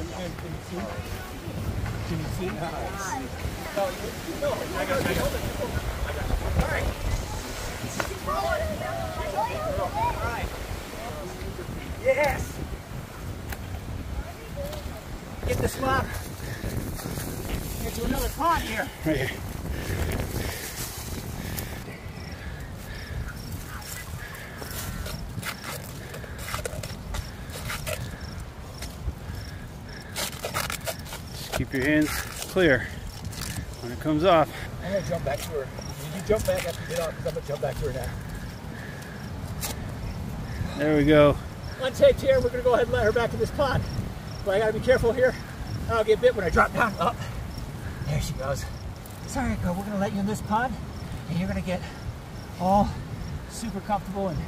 Can, can you see? Can you see? No, you, no, I got it. It. I got you. All right. Yes. Get the swap. Get to another pond here. Right here. Keep your hands clear when it comes off. I'm gonna jump back to her. You jump back after you get off, because I'm gonna jump back to her now. There we go. Untaped here, we're gonna go ahead and let her back in this pond. But I gotta be careful here. I'll get bit when I drop down. Up. There she goes. Sorry, girl, we're gonna let you in this pond, and you're gonna get all super comfortable and